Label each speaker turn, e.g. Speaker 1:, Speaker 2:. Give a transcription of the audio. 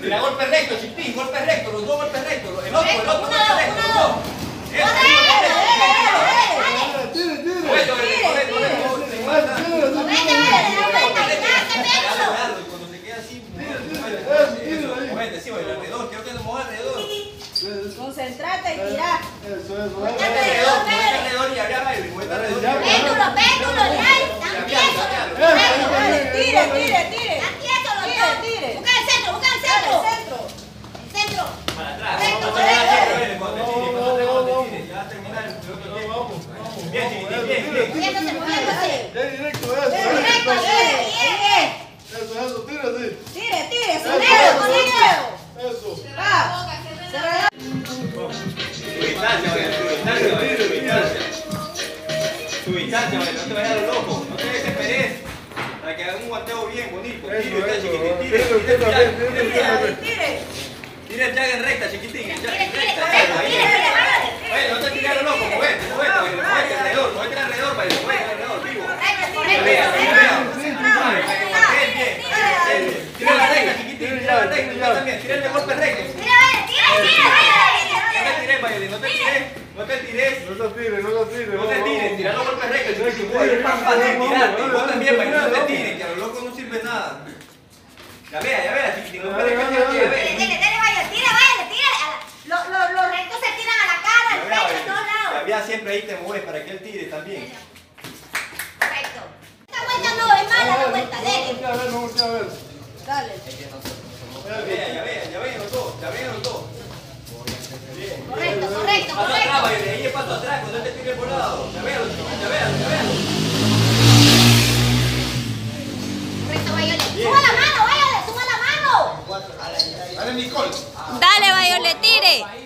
Speaker 1: Mira, golpe recto, chiquitín, golpe recto, los dos golpes rectos, el otro, el otro, golpe recto, los dos. Eso,
Speaker 2: Correcto,
Speaker 1: golpe recto.
Speaker 3: Tire, tire.
Speaker 1: Correcto, correcto, correcto.
Speaker 2: Vete, vete, da vuelta y hace pecho.
Speaker 1: Cuando se queda así,
Speaker 3: Eso, ahí.
Speaker 1: muévete, sí, vaya alrededor, quiero que nos mueva alrededor.
Speaker 4: Concentrate y tirá.
Speaker 3: Eso, eso.
Speaker 1: Muévete alrededor, y.
Speaker 2: Péndulo, péndulo, ya.
Speaker 4: Tire, tire, tire.
Speaker 2: Busca el centro, busca el centro.
Speaker 4: centro.
Speaker 2: El centro.
Speaker 1: Para atrás, a baile, cuando te tire, cuando te cuando te tire, ya va a terminar el. Bien, bien, bien. No te vayas a lo loco, no te desesperes. Para que hagan un guanteo bien bonito. Tire, chiquitín, tire,
Speaker 3: Tire,
Speaker 1: tire, tire, el jag en recta, chiquitín, el jag en recta. Oye, no te tires a lo loco, muévete, muévete, baile, muévete alrededor, alrededor, vivo. Tira la recta, chiquitín, tira la recta, usted también, tira el de golpe recto.
Speaker 2: Tira, tira, tira,
Speaker 1: No te tires, baile, no te tires, no te tires.
Speaker 3: No se tire, no se tire.
Speaker 1: No te tires, los golpes rectos, Es más fácil tirarte. Vos también, baile, no te tires, que a lo loco no sirve nada. Ya vea, ya vea, chiquitín, no puedes cambiar, ya vea.
Speaker 2: dele, dele, vaya, tira, vaya, tira. Los, los, los rectos se tiran a la cara, al pecho, a todos.
Speaker 1: Ya vea, siempre ahí te mueves para que él tire también.
Speaker 2: Correcto. Esta vuelta no es mala, la vuelta,
Speaker 3: No
Speaker 2: dele.
Speaker 3: voltea a ver, no ver.
Speaker 4: Dale.
Speaker 1: Ya vea, ya vea, ya vea los dos, ya vea los dos. Bien.
Speaker 2: Correcto, correcto,
Speaker 1: Paso atrás,
Speaker 2: correcto.
Speaker 1: baile, ahí es paso atrás, cuando él te tire por lado. Ya vea, ya vea, ya vea.
Speaker 2: Correcto, Violet. Suba la mano, Violet, suba la mano.
Speaker 3: Dale,
Speaker 5: Dale,
Speaker 2: ve.
Speaker 3: Tire, tire.